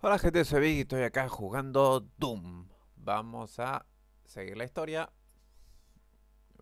Hola gente, soy Vic y estoy acá jugando Doom. Vamos a seguir la historia.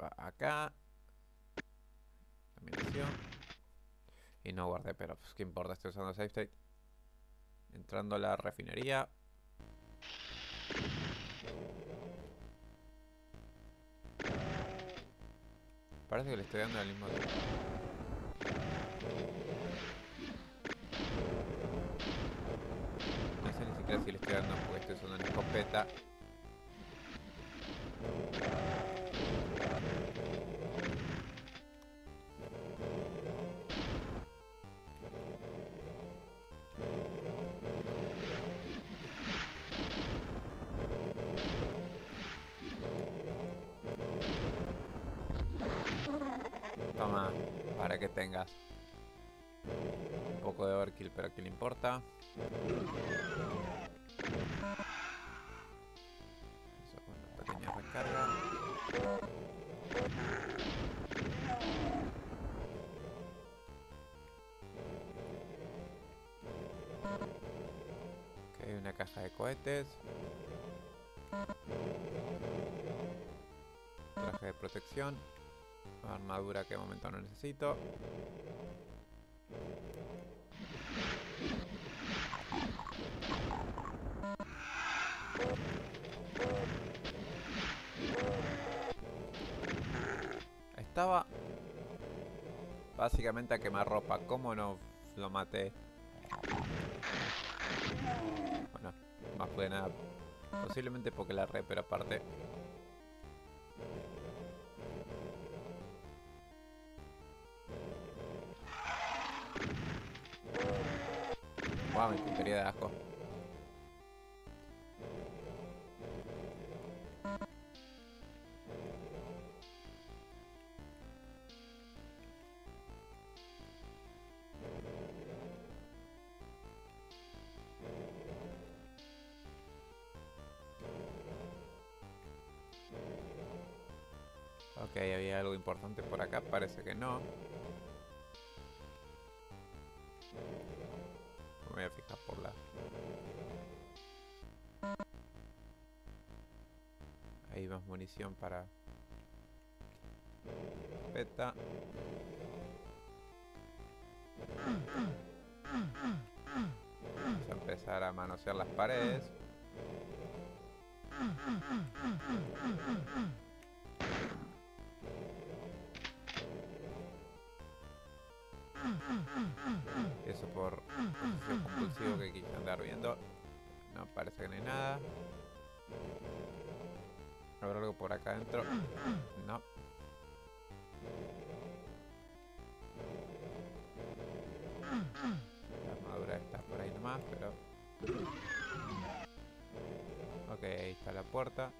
Va acá. Terminación. Y no guardé, pero pues, qué importa, estoy usando save state. Entrando a la refinería. Parece que le estoy dando al mismo tiempo. No sé ni siquiera si le usando una escopeta. Toma, para que tengas un poco de overkill, pero que le importa. Caja de cohetes. Traje de protección. Armadura que de momento no necesito. Estaba básicamente a quemar ropa. ¿Cómo no lo maté? Fue nada. Posiblemente porque la re, pero aparte Wow, mi puntería de asco. Ok, había algo importante por acá, parece que no. Me voy a fijar por la... Ahí más munición para... Peta. Vamos a empezar a manosear las paredes. Eso por obsesivo compulsivo que quise andar viendo. No, parece que no hay nada. ¿Habrá algo por acá adentro? No. La armadura está por ahí nomás, pero... Ok, ahí está la puerta.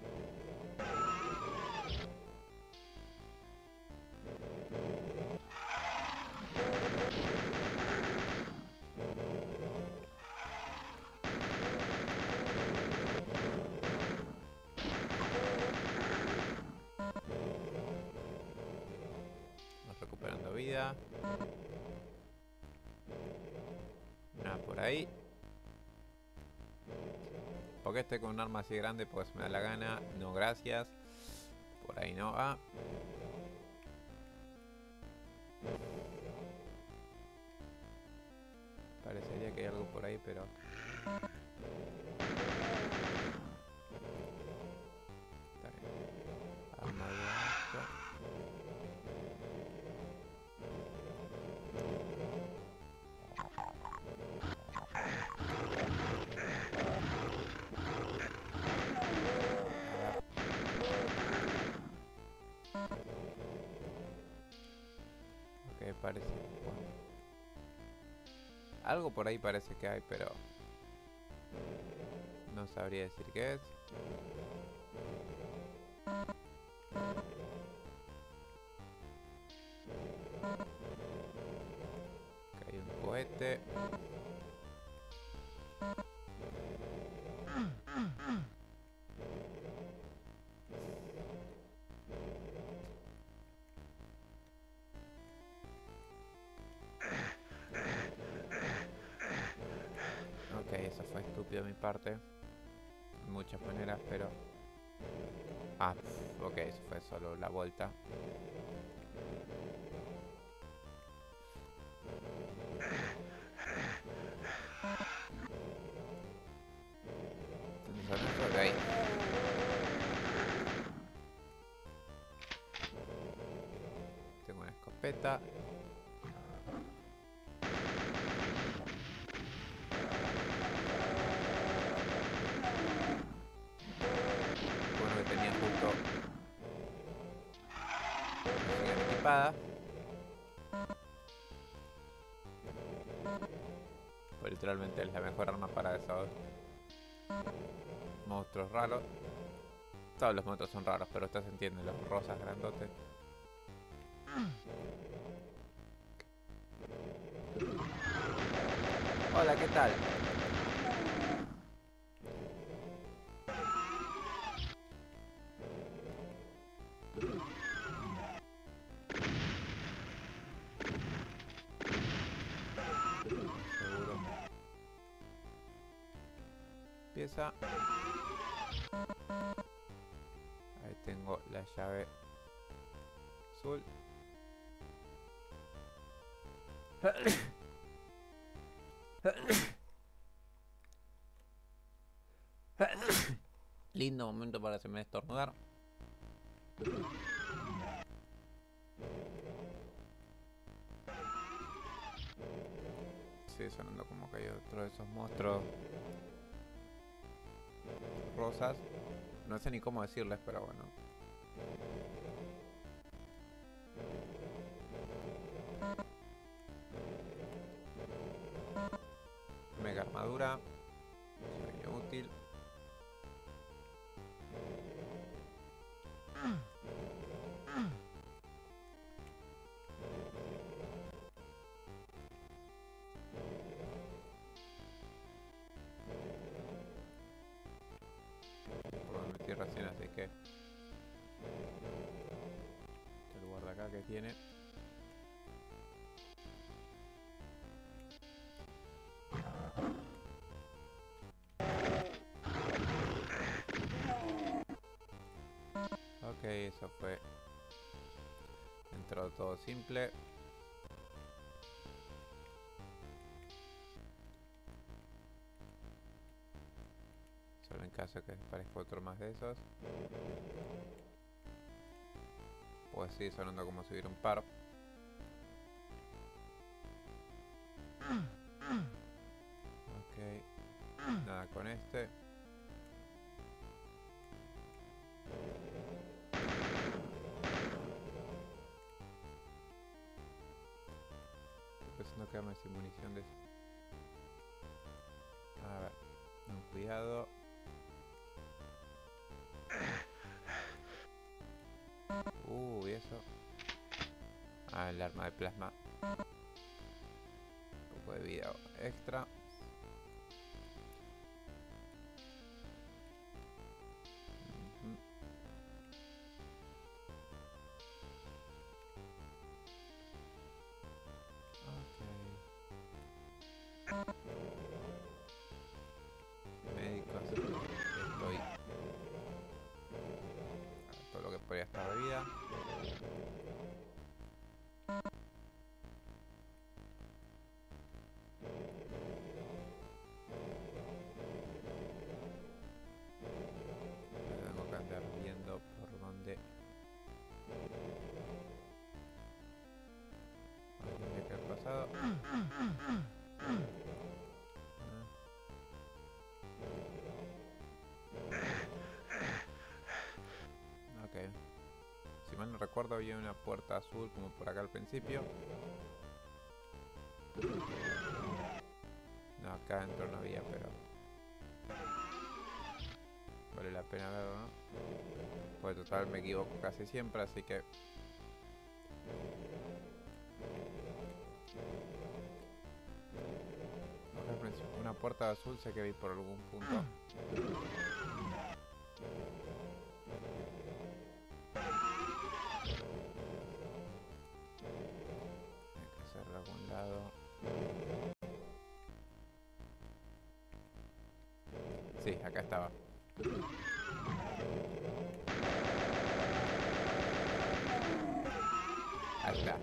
Nada por ahí. Porque estoy con un arma así grande? Pues me da la gana. No, gracias. Por ahí no va. Parecería que hay algo por ahí, pero... Ok, parece... Algo por ahí parece que hay, pero... No sabría decir qué es. Hay un cohete. De mi parte. De muchas maneras, pero... Ah, ok, eso fue solo la vuelta. Tengo una escopeta. Tenía justo... Equipada. Pues literalmente es la mejor arma para esos monstruos raros. Todos los monstruos son raros, pero ustedes entienden, los rosas grandotes. Hola, ¿qué tal? Ahí tengo la llave azul. Lindo momento para hacerme estornudar. Sigue sonando como que hay otro de esos monstruos rosas. No sé ni cómo decirles, pero bueno. Mega armadura. Recién, así que... Este lugar de acá que tiene. Ok, eso fue. Entró todo simple. Que aparezca otro más de esos. Pues sí, sonando como si hubiera un par. Ok. Nada con este. No quedarme sin munición de... A ver. Cuidado. El arma de plasma. Un poco de vida extra. Recuerdo había una puerta azul como por acá al principio. No, acá adentro no había, pero... Vale la pena verlo, ¿no? Pues total me equivoco casi siempre, así que... Una puerta azul sé que vi por algún punto. Sí, acá estaba. Ahí está.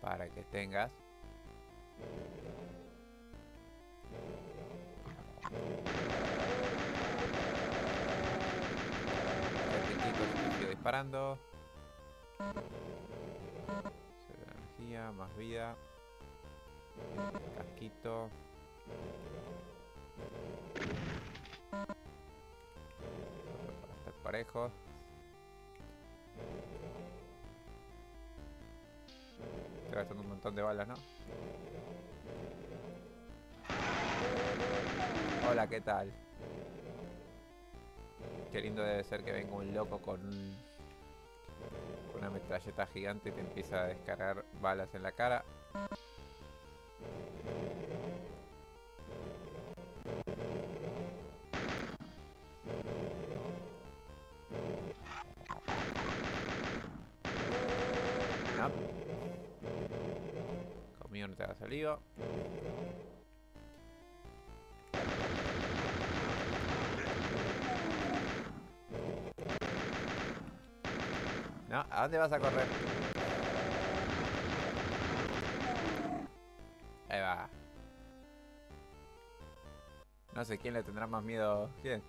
Para que tengas. Este sigue disparando. energía, más vida. Casquito. Para estar parejo. Estoy gastando un montón de balas, ¿no? Hola, ¿qué tal? Qué lindo debe ser que venga un loco con una metralleta gigante y empieza a descargar balas en la cara. No te ha salido. No, ¿a dónde vas a correr? Ahí va. No sé quién le tendrá más miedo. ¿Quién?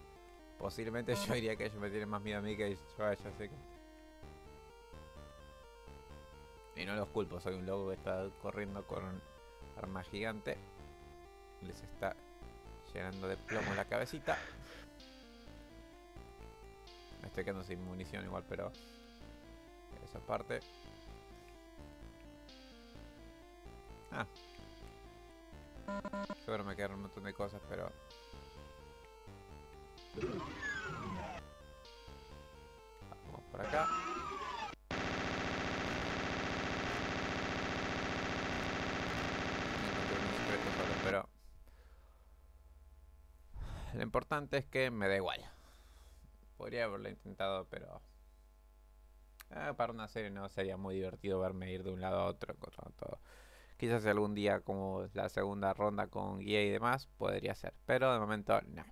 Posiblemente yo diría que ellos me tienen más miedo a mí que yo a ellos, así que... Y no los culpo, soy un lobo que está corriendo con un arma gigante. Les está llenando de plomo la cabecita. Me estoy quedando sin munición igual, pero esa parte. Ah. Seguro me quedan un montón de cosas, pero... Vamos por acá. pero... Lo importante es que me da igual. Podría haberlo intentado, pero Ah, para una serie no sería muy divertido verme ir de un lado a otro todo. Quizás algún día como la segunda ronda con guía y demás podría ser, pero de momento no.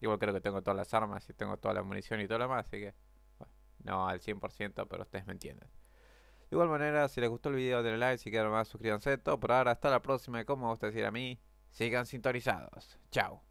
Igual creo que tengo todas las armas y tengo toda la munición y todo lo demás, así que no al 100%, pero ustedes me entienden. De igual manera, si les gustó el video denle like, si quieren más suscríbanse, todo por ahora, hasta la próxima y como gusta decir a mí, sigan sintonizados. Chao.